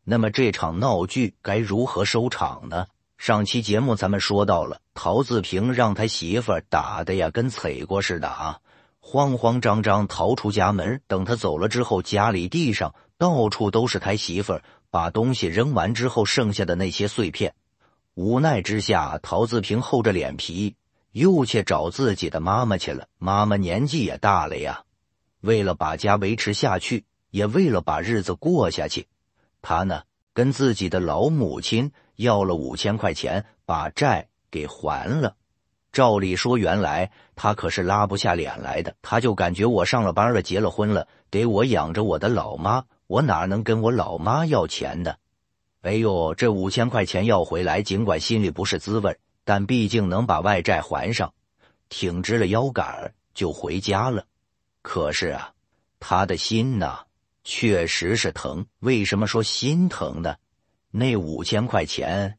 A: 那么这场闹剧该如何收场呢？上期节目咱们说到了，陶自平让他媳妇儿打的呀跟踩过似的啊，慌慌张张逃出家门。等他走了之后，家里地上到处都是他媳妇儿把东西扔完之后剩下的那些碎片。无奈之下，陶自平厚着脸皮。又去找自己的妈妈去了。妈妈年纪也大了呀，为了把家维持下去，也为了把日子过下去，他呢跟自己的老母亲要了五千块钱，把债给还了。照理说，原来他可是拉不下脸来的，他就感觉我上了班了，结了婚了，得我养着我的老妈，我哪能跟我老妈要钱呢？哎呦，这五千块钱要回来，尽管心里不是滋味。但毕竟能把外债还上，挺直了腰杆就回家了。可是啊，他的心呐，确实是疼。为什么说心疼呢？那五千块钱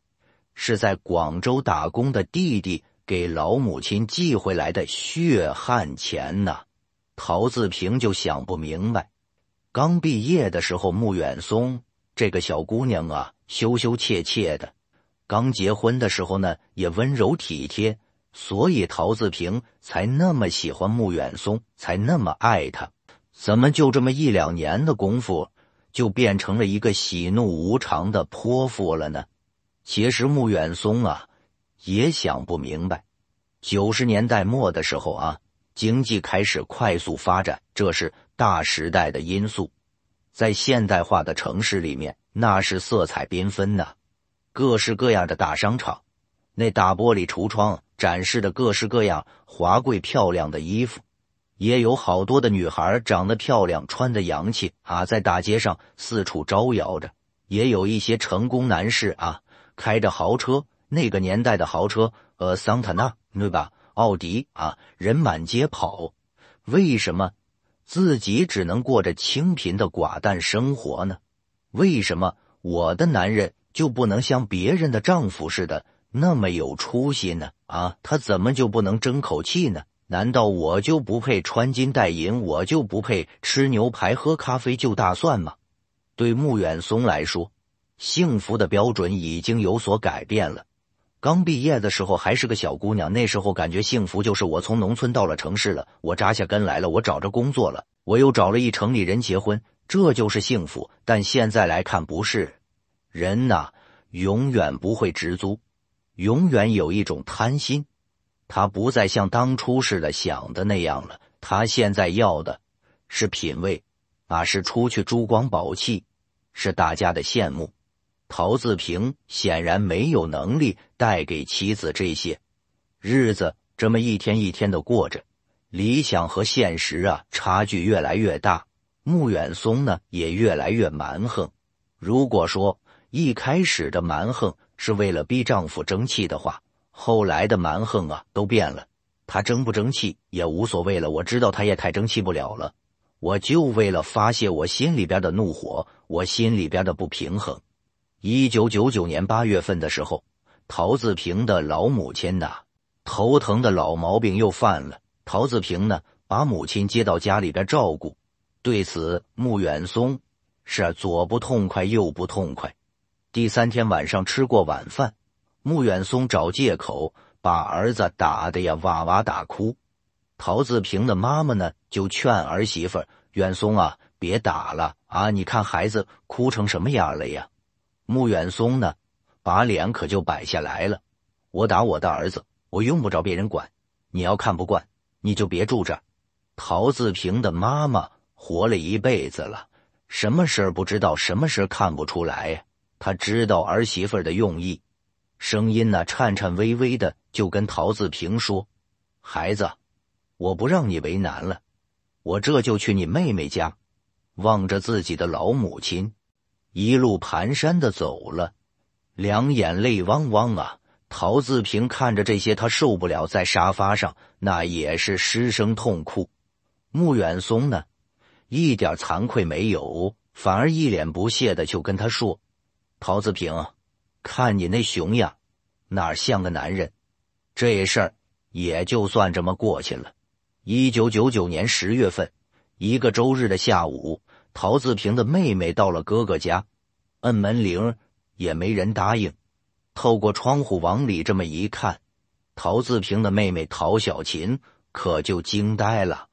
A: 是在广州打工的弟弟给老母亲寄回来的血汗钱呐。陶自平就想不明白，刚毕业的时候，穆远松这个小姑娘啊，羞羞怯怯的；刚结婚的时候呢，也温柔体贴，所以陶自平才那么喜欢穆远松，才那么爱他。怎么就这么一两年的功夫？就变成了一个喜怒无常的泼妇了呢。其实穆远松啊，也想不明白。九十年代末的时候啊，经济开始快速发展，这是大时代的因素。在现代化的城市里面，那是色彩缤纷呐，各式各样的大商场，那大玻璃橱窗展示的各式各样华贵漂亮的衣服。也有好多的女孩长得漂亮，穿的洋气啊，在大街上四处招摇着；也有一些成功男士啊，开着豪车，那个年代的豪车，呃，桑塔纳对吧？奥迪啊，人满街跑。为什么自己只能过着清贫的寡淡生活呢？为什么我的男人就不能像别人的丈夫似的那么有出息呢？啊，他怎么就不能争口气呢？难道我就不配穿金戴银？我就不配吃牛排、喝咖啡、就大蒜吗？对穆远松来说，幸福的标准已经有所改变了。刚毕业的时候还是个小姑娘，那时候感觉幸福就是我从农村到了城市了，我扎下根来了，我找着工作了，我又找了一城里人结婚，这就是幸福。但现在来看，不是。人呐，永远不会知足，永远有一种贪心。他不再像当初似的想的那样了，他现在要的是品味，啊，是出去珠光宝气，是大家的羡慕。陶自平显然没有能力带给妻子这些，日子这么一天一天的过着，理想和现实啊差距越来越大。穆远松呢也越来越蛮横。如果说一开始的蛮横是为了逼丈夫争气的话，后来的蛮横啊，都变了。他争不争气也无所谓了。我知道他也太争气不了了。我就为了发泄我心里边的怒火，我心里边的不平衡。一九九九年八月份的时候，陶自平的老母亲呐，头疼的老毛病又犯了。陶自平呢，把母亲接到家里边照顾。对此，穆远松是左不痛快，右不痛快。第三天晚上吃过晚饭。穆远松找借口把儿子打的呀哇哇大哭，陶自平的妈妈呢就劝儿媳妇远松啊别打了啊，你看孩子哭成什么样了呀？穆远松呢把脸可就摆下来了，我打我的儿子，我用不着别人管，你要看不惯你就别住这。陶自平的妈妈活了一辈子了，什么事儿不知道，什么事看不出来呀？他知道儿媳妇的用意。声音呢，颤颤巍巍的，就跟陶自平说：“孩子，我不让你为难了，我这就去你妹妹家。”望着自己的老母亲，一路蹒跚的走了，两眼泪汪汪啊！陶自平看着这些，他受不了，在沙发上那也是失声痛哭。穆远松呢，一点惭愧没有，反而一脸不屑的就跟他说：“陶自平。”看你那熊样，哪像个男人？这事儿也就算这么过去了。一九九九年十月份，一个周日的下午，陶自平的妹妹到了哥哥家，摁门铃也没人答应。透过窗户往里这么一看，陶自平的妹妹陶小琴可就惊呆了。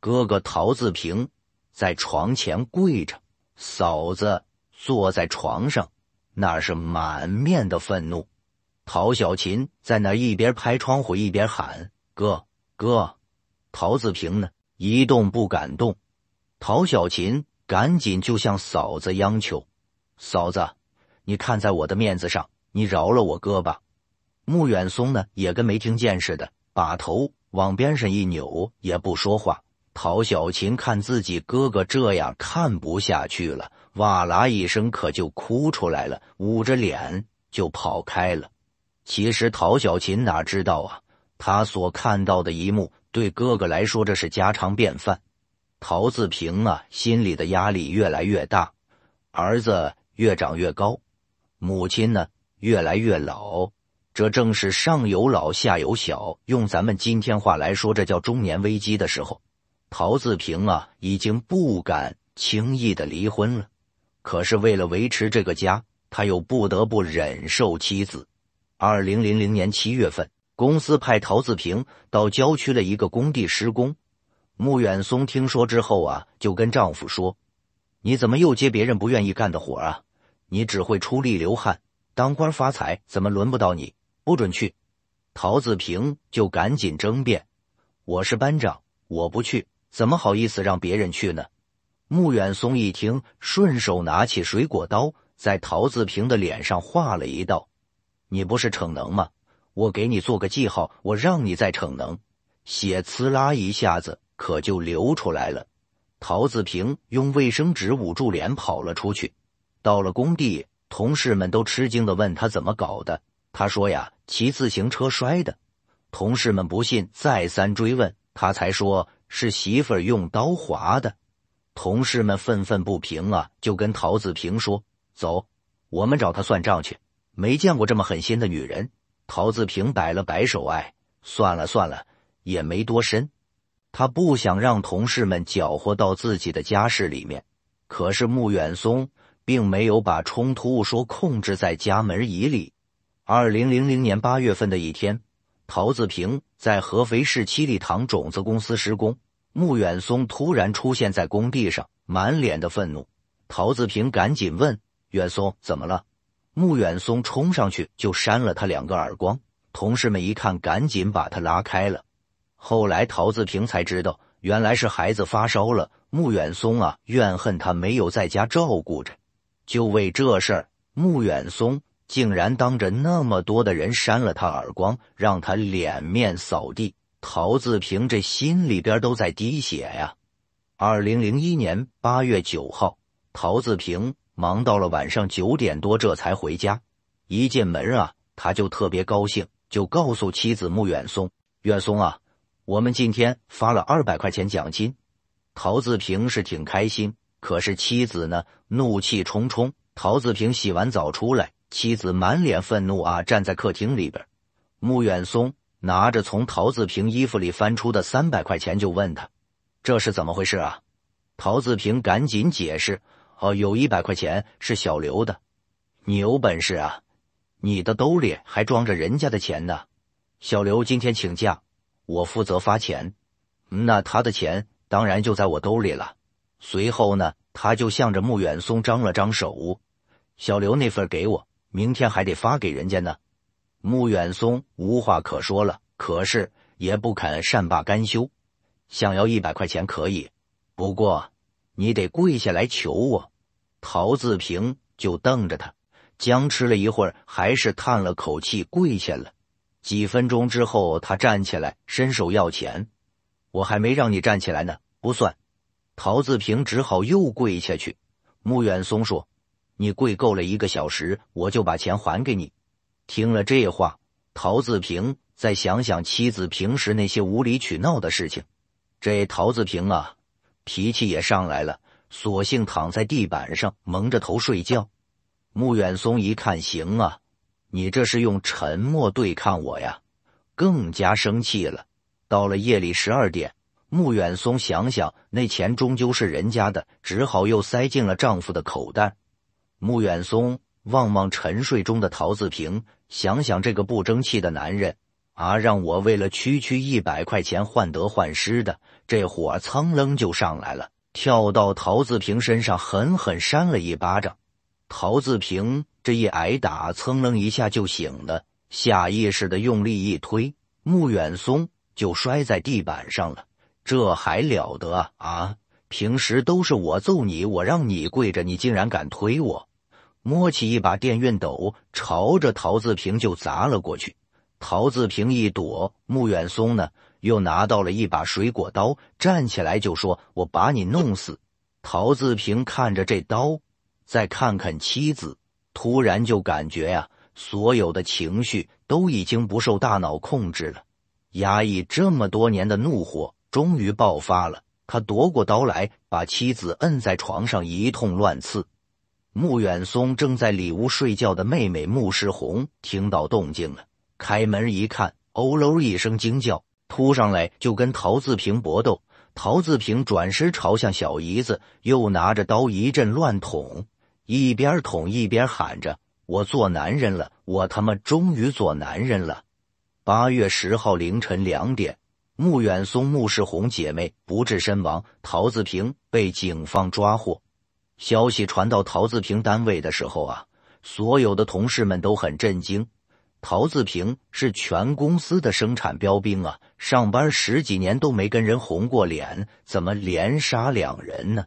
A: 哥哥陶自平在床前跪着，嫂子坐在床上。那是满面的愤怒，陶小琴在那一边拍窗户一边喊：“哥哥！”陶子平呢一动不敢动。陶小琴赶紧就向嫂子央求：“嫂子，你看在我的面子上，你饶了我哥吧。”穆远松呢也跟没听见似的，把头往边上一扭，也不说话。陶小琴看自己哥哥这样，看不下去了。哇啦一声，可就哭出来了，捂着脸就跑开了。其实陶小琴哪知道啊，他所看到的一幕，对哥哥来说这是家常便饭。陶自平啊，心里的压力越来越大，儿子越长越高，母亲呢越来越老，这正是上有老下有小，用咱们今天话来说，这叫中年危机的时候。陶自平啊，已经不敢轻易的离婚了，可是为了维持这个家，他又不得不忍受妻子。二零零零年七月份，公司派陶自平到郊区的一个工地施工。穆远松听说之后啊，就跟丈夫说：“你怎么又接别人不愿意干的活啊？你只会出力流汗，当官发财怎么轮不到你？不准去！”陶自平就赶紧争辩：“我是班长，我不去，怎么好意思让别人去呢？”穆远松一听，顺手拿起水果刀，在陶子平的脸上划了一道：“你不是逞能吗？我给你做个记号，我让你再逞能。”血呲啦一下子。可就流出来了。陶子平用卫生纸捂住脸跑了出去。到了工地，同事们都吃惊的问他怎么搞的。他说呀，骑自行车摔的。同事们不信，再三追问，他才说是媳妇儿用刀划的。同事们愤愤不平啊，就跟陶子平说：“走，我们找他算账去。”没见过这么狠心的女人。陶子平摆了摆手，哎，算了算了，也没多深。他不想让同事们搅和到自己的家事里面，可是穆远松并没有把冲突说控制在家门以里。二零零零年八月份的一天，陶子平在合肥市七里塘种子公司施工，穆远松突然出现在工地上，满脸的愤怒。陶子平赶紧问远松怎么了，穆远松冲上去就扇了他两个耳光。同事们一看，赶紧把他拉开了。后来陶自平才知道，原来是孩子发烧了。穆远松啊，怨恨他没有在家照顾着，就为这事儿，穆远松竟然当着那么多的人扇了他耳光，让他脸面扫地。陶自平这心里边都在滴血呀。二零零一年八月九号，陶自平忙到了晚上九点多，这才回家。一进门啊，他就特别高兴，就告诉妻子穆远松：“远松啊。”我们今天发了二百块钱奖金，陶自平是挺开心，可是妻子呢，怒气冲冲。陶自平洗完澡出来，妻子满脸愤怒啊，站在客厅里边。穆远松拿着从陶子平衣服里翻出的三百块钱，就问他：“这是怎么回事啊？”陶子平赶紧解释：“哦，有一百块钱是小刘的，你有本事啊，你的兜里还装着人家的钱呢。小刘今天请假。”我负责发钱，那他的钱当然就在我兜里了。随后呢，他就向着穆远松张了张手：“小刘那份给我，明天还得发给人家呢。”穆远松无话可说了，可是也不肯善罢甘休，想要一百块钱可以，不过你得跪下来求我。陶自平就瞪着他，僵持了一会儿，还是叹了口气，跪下了。几分钟之后，他站起来，伸手要钱。我还没让你站起来呢，不算。陶自平只好又跪下去。穆远松说：“你跪够了一个小时，我就把钱还给你。”听了这话，陶自平再想想妻子平时那些无理取闹的事情，这陶自平啊，脾气也上来了，索性躺在地板上蒙着头睡觉。穆远松一看，行啊。你这是用沉默对抗我呀，更加生气了。到了夜里十二点，穆远松想想那钱终究是人家的，只好又塞进了丈夫的口袋。穆远松望望沉睡中的陶子平，想想这个不争气的男人啊，让我为了区区一百块钱患得患失的，这火噌楞就上来了，跳到陶自平身上狠狠扇了一巴掌。陶自平这一挨打，噌楞一下就醒了，下意识的用力一推，穆远松就摔在地板上了。这还了得！啊，平时都是我揍你，我让你跪着，你竟然敢推我！摸起一把电熨斗，朝着陶自平就砸了过去。陶自平一躲，穆远松呢又拿到了一把水果刀，站起来就说：“我把你弄死！”陶自平看着这刀。再看看妻子，突然就感觉呀，所有的情绪都已经不受大脑控制了，压抑这么多年的怒火终于爆发了。他夺过刀来，把妻子摁在床上一通乱刺。穆远松正在里屋睡觉的妹妹穆世红听到动静了，开门一看，哦喽一声惊叫，扑上来就跟陶自平搏斗。陶自平转身朝向小姨子，又拿着刀一阵乱捅，一边捅一边喊着：“我做男人了，我他妈终于做男人了！”八月十号凌晨两点。穆远松、穆世红姐妹不治身亡，陶自平被警方抓获。消息传到陶自平单位的时候啊，所有的同事们都很震惊。陶自平是全公司的生产标兵啊，上班十几年都没跟人红过脸，怎么连杀两人呢？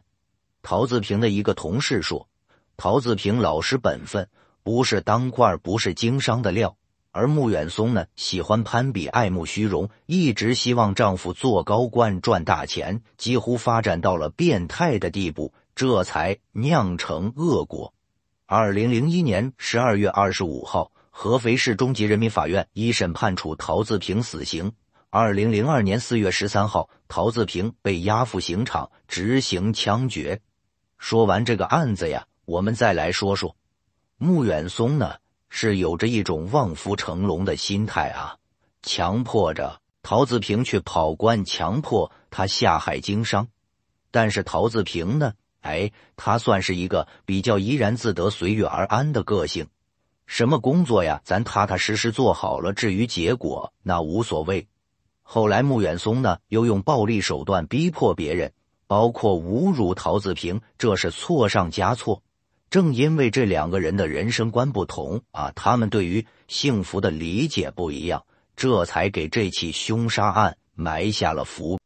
A: 陶自平的一个同事说：“陶自平老实本分，不是当官不是经商的料。”而穆远松呢，喜欢攀比，爱慕虚荣，一直希望丈夫做高官赚大钱，几乎发展到了变态的地步，这才酿成恶果。二零零一年十二月二十五号，合肥市中级人民法院一审判处陶自平死刑。二零零二年四月十三号，陶自平被押赴刑场执行枪决。说完这个案子呀，我们再来说说穆远松呢。是有着一种望夫成龙的心态啊，强迫着陶自平去跑官，强迫他下海经商。但是陶自平呢，哎，他算是一个比较怡然自得、随遇而安的个性。什么工作呀，咱踏踏实实做好了，至于结果那无所谓。后来穆远松呢，又用暴力手段逼迫别人，包括侮辱陶子平，这是错上加错。正因为这两个人的人生观不同啊，他们对于幸福的理解不一样，这才给这起凶杀案埋下了伏。